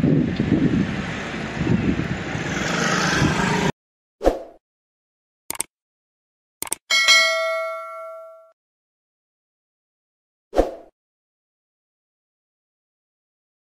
これ。